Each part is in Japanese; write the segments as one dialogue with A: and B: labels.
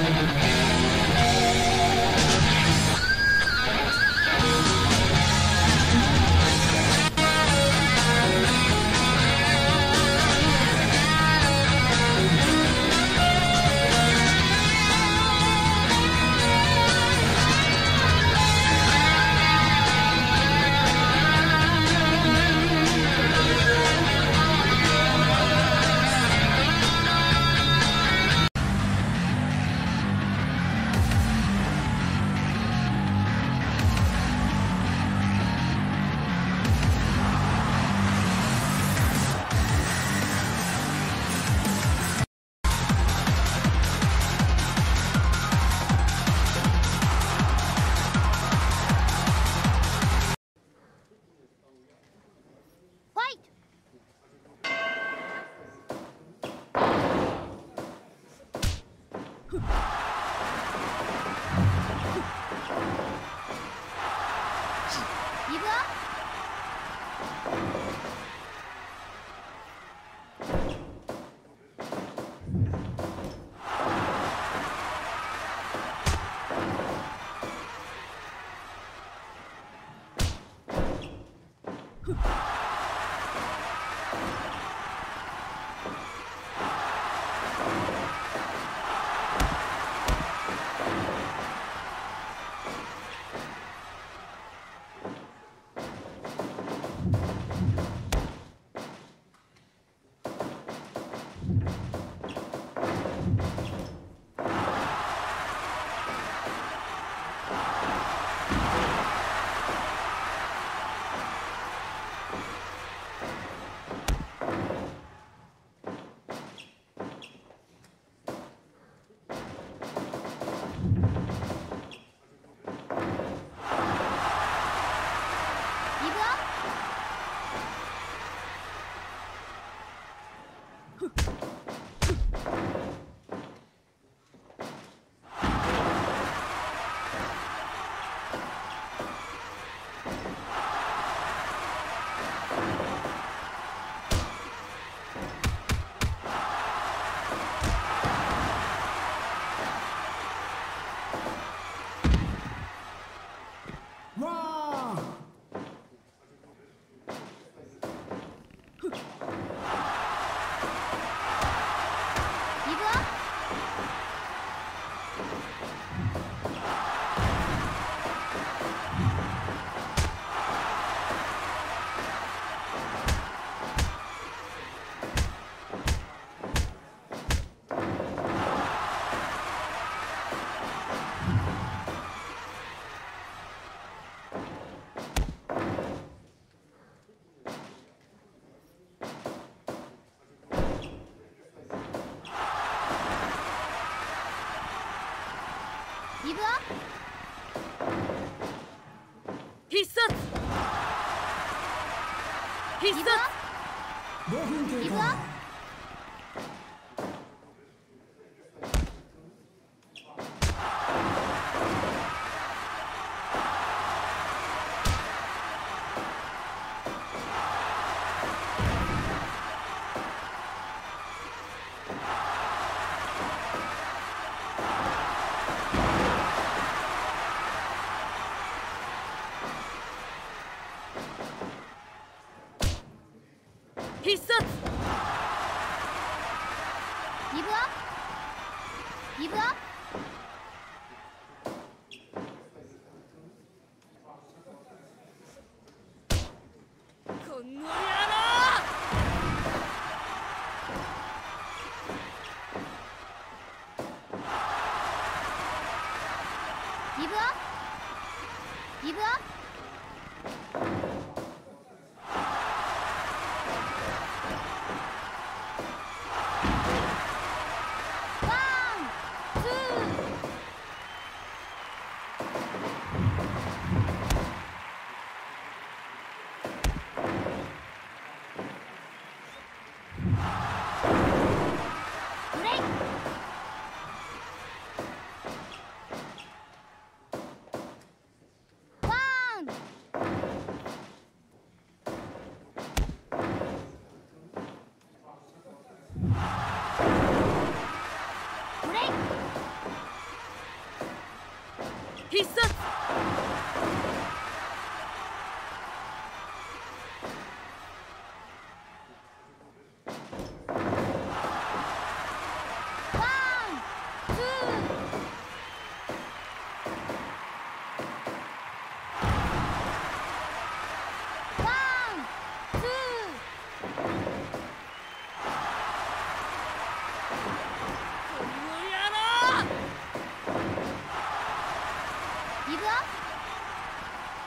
A: Música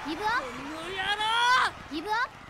B: ギブアップ。ギブアップ。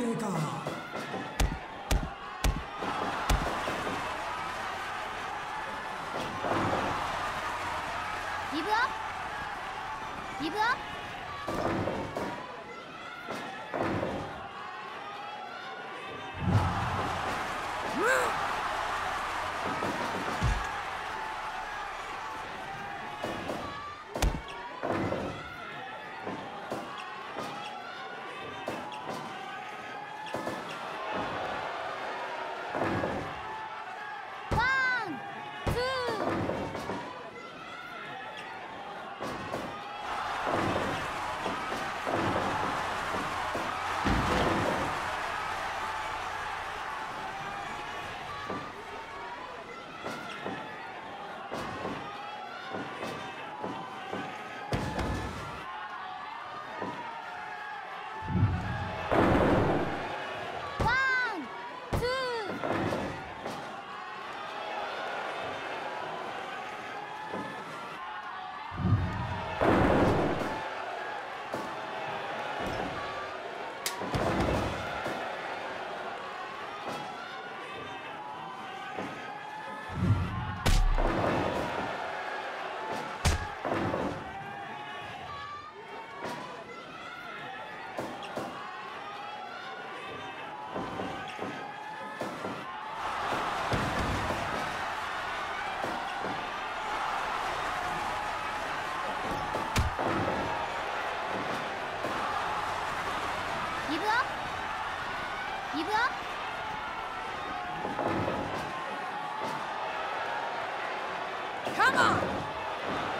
B: Enqueca. プ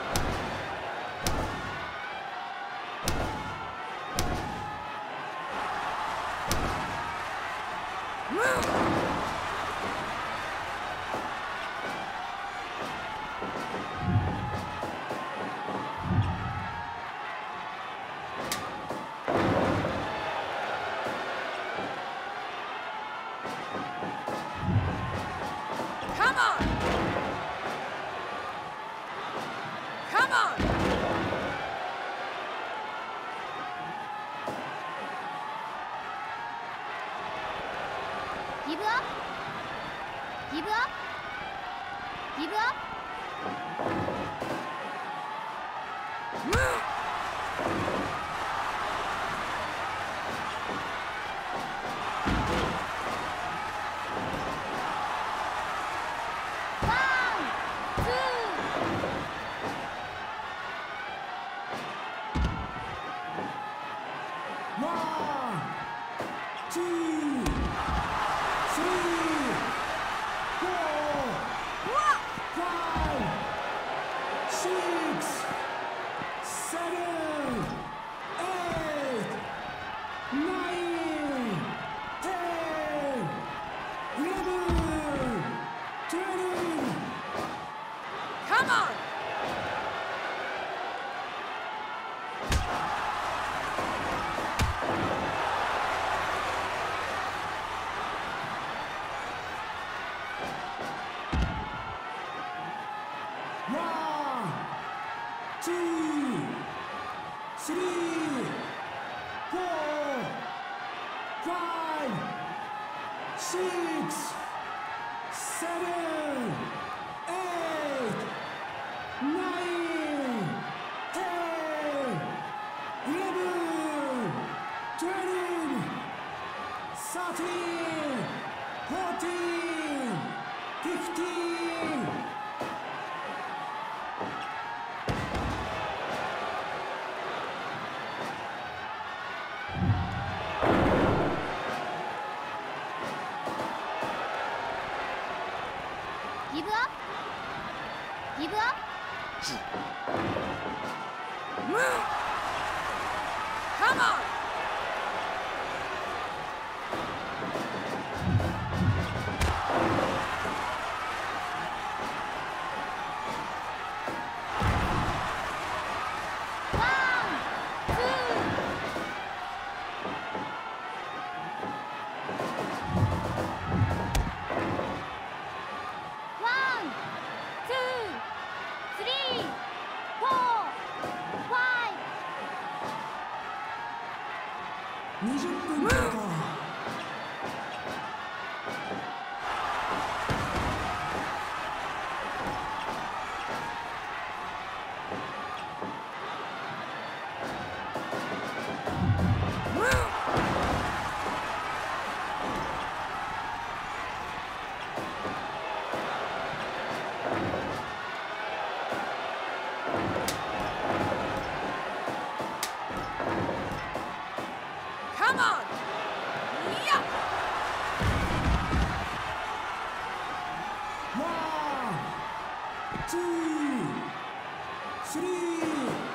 B: two,
C: three,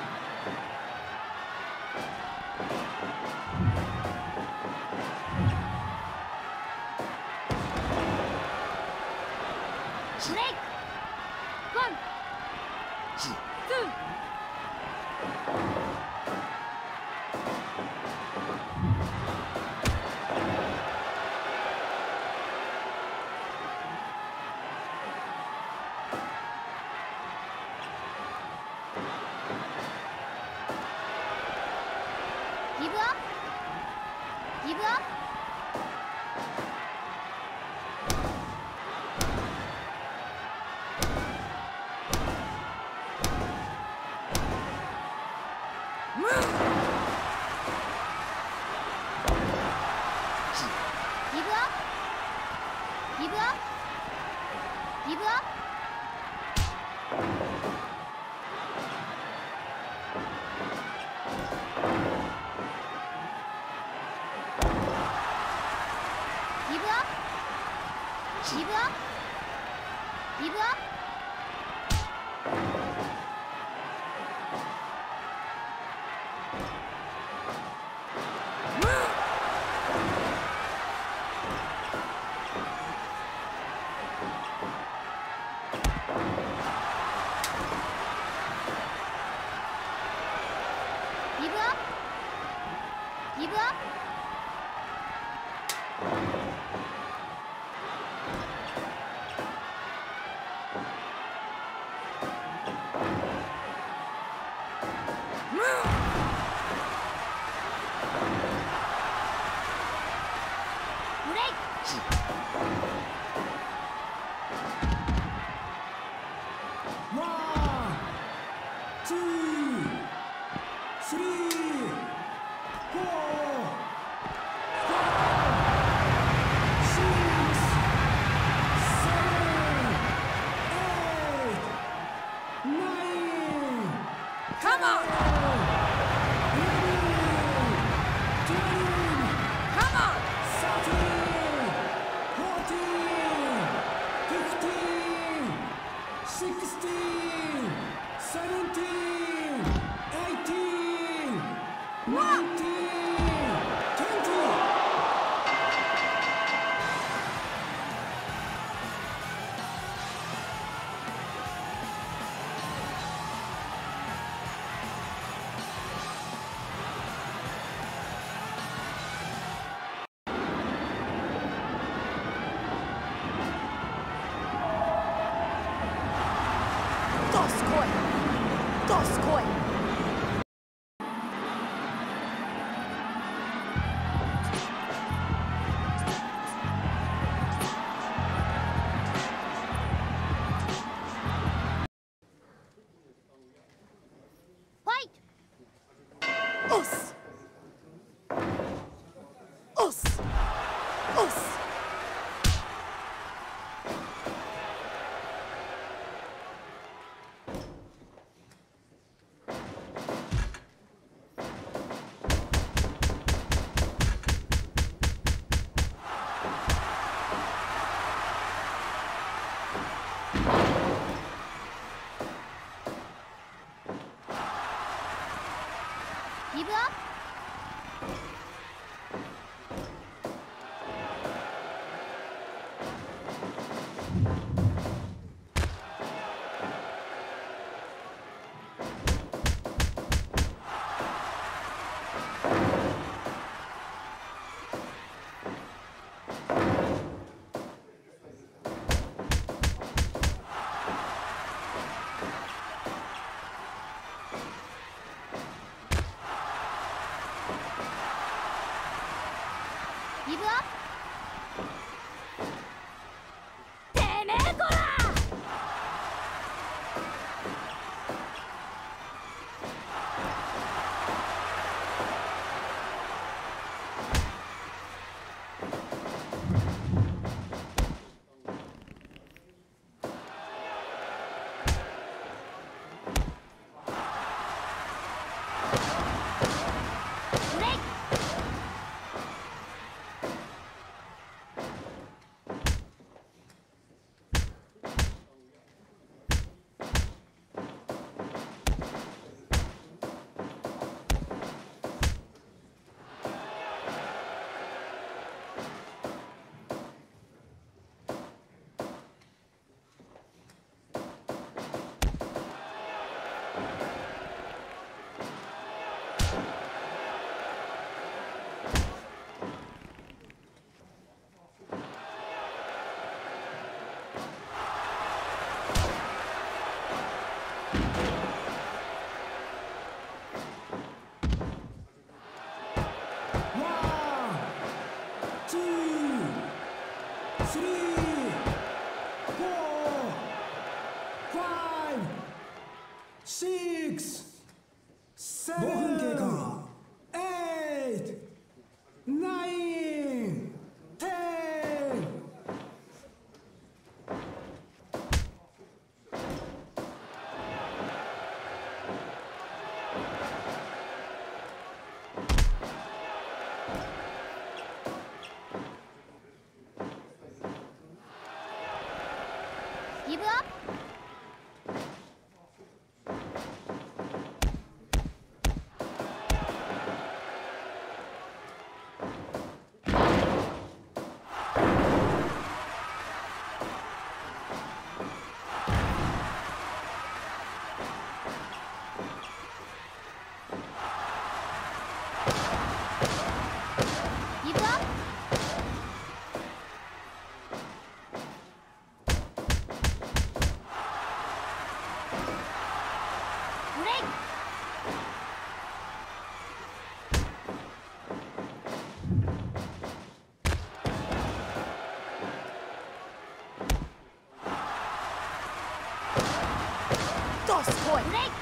A: point.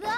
C: 哥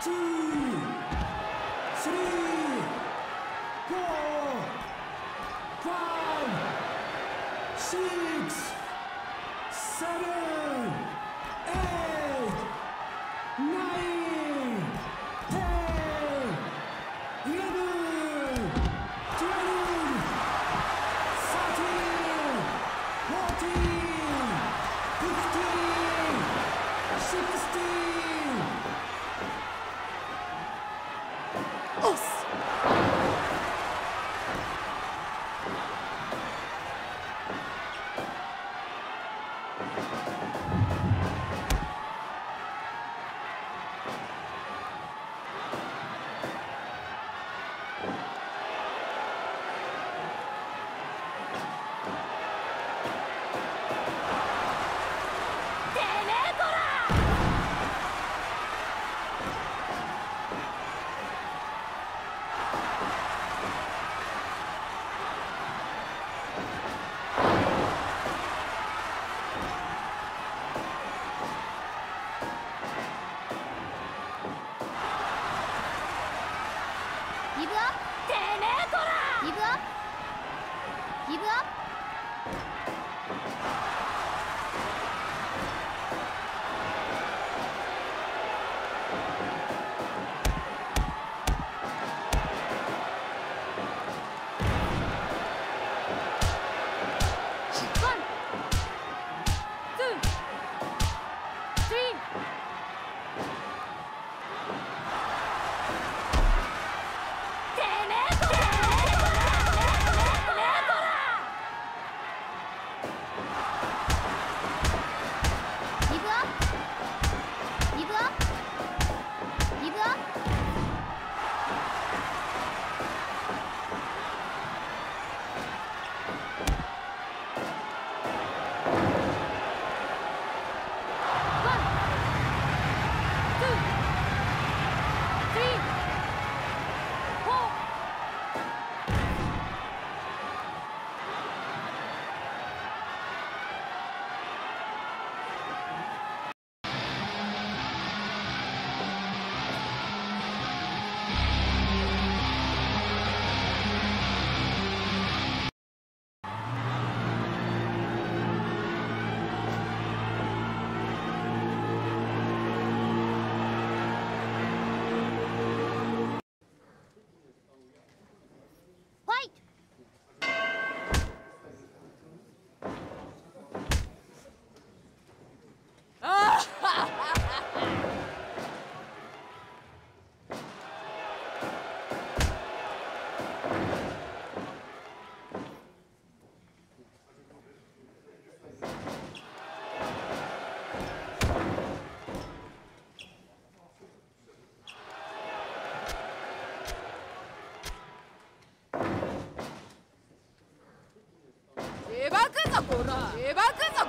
C: two.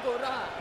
B: Gora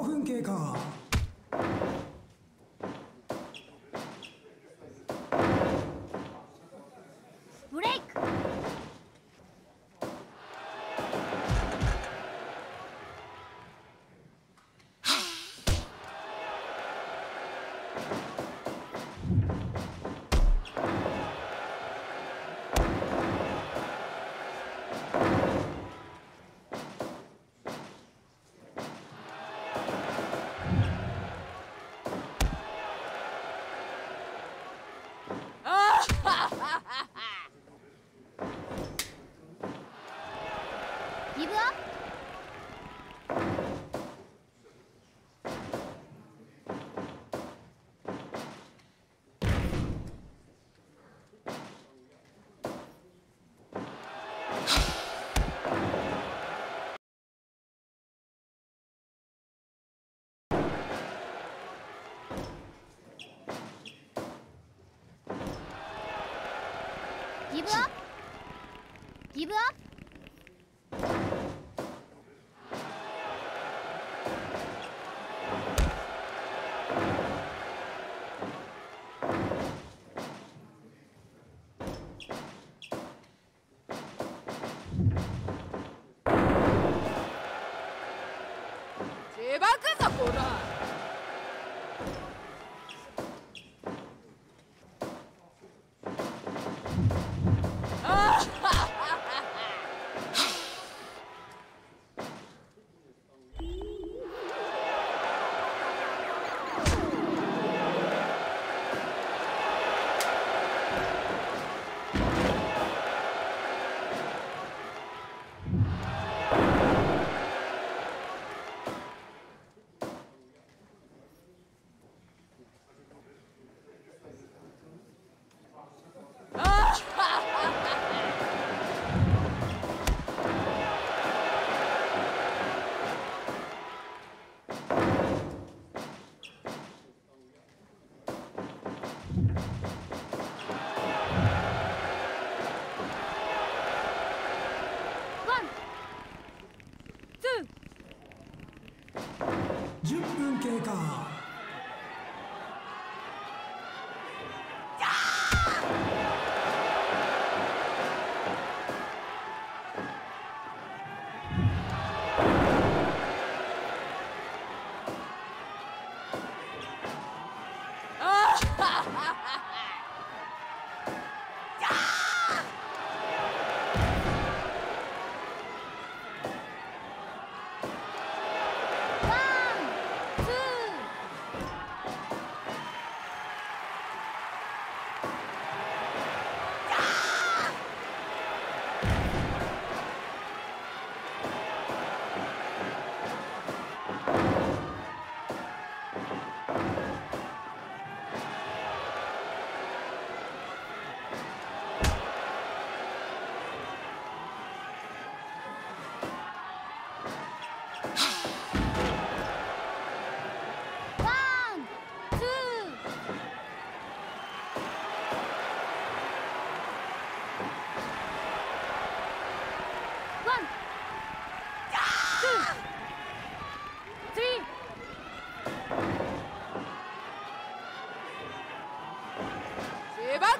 C: 5分経過。
B: up?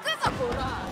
A: しばくぞ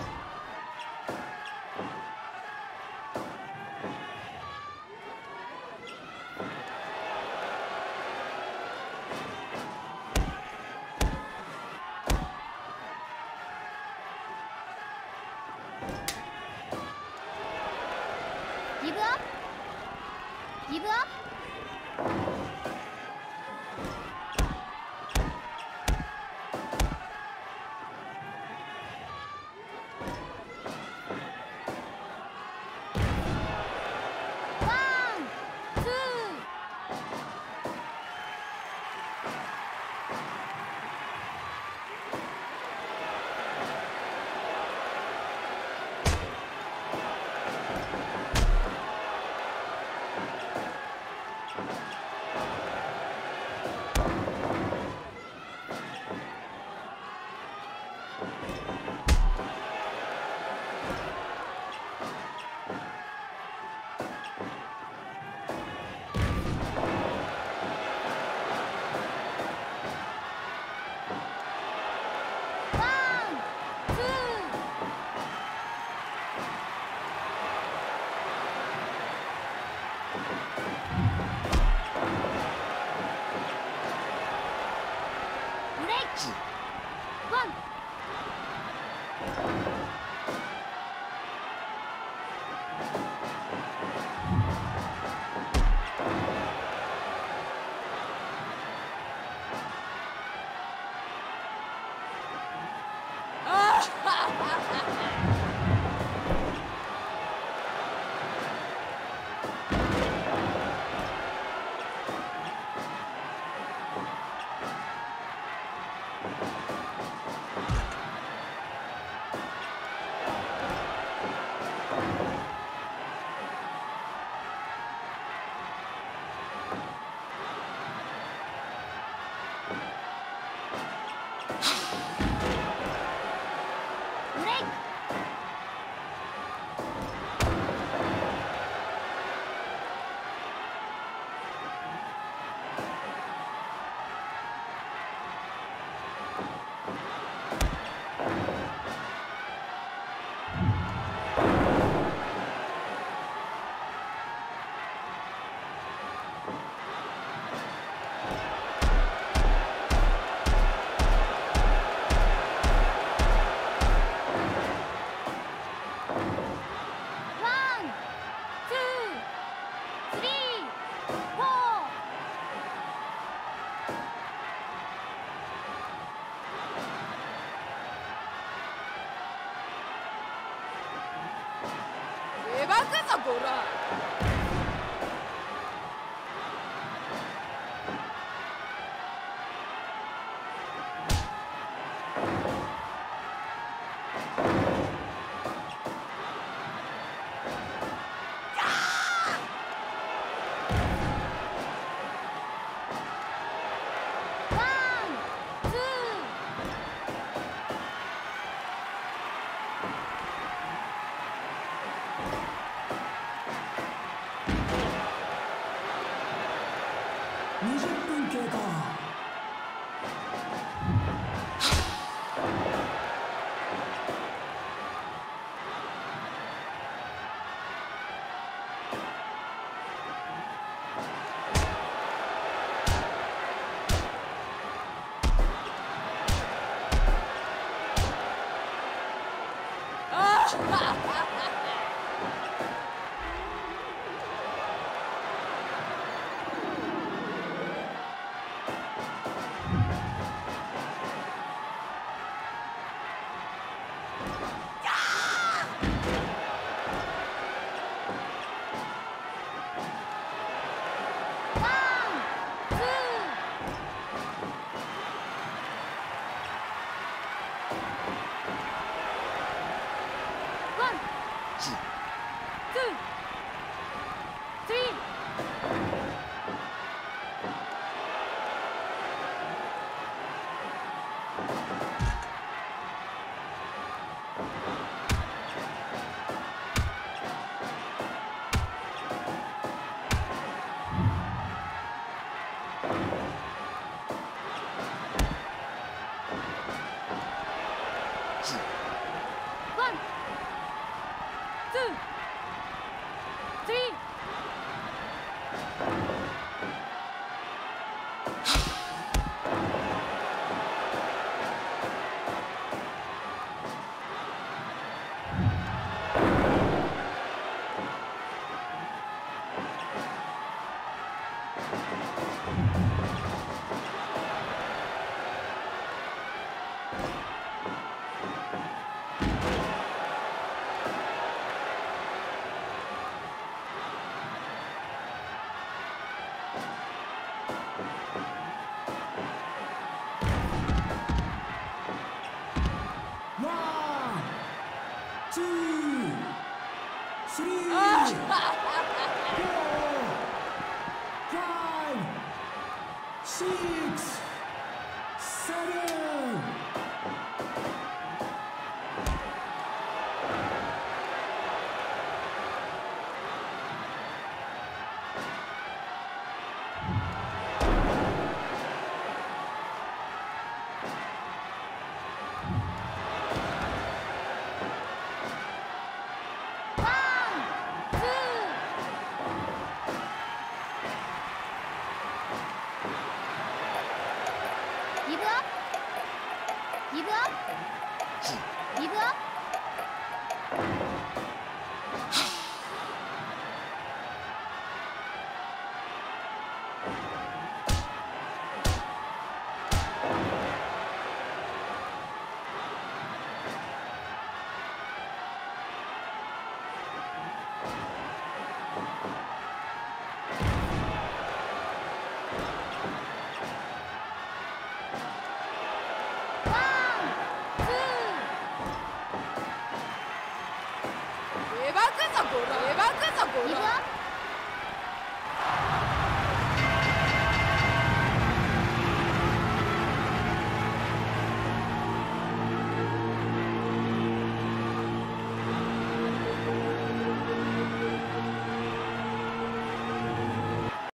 A: しばくぞこら
B: ワ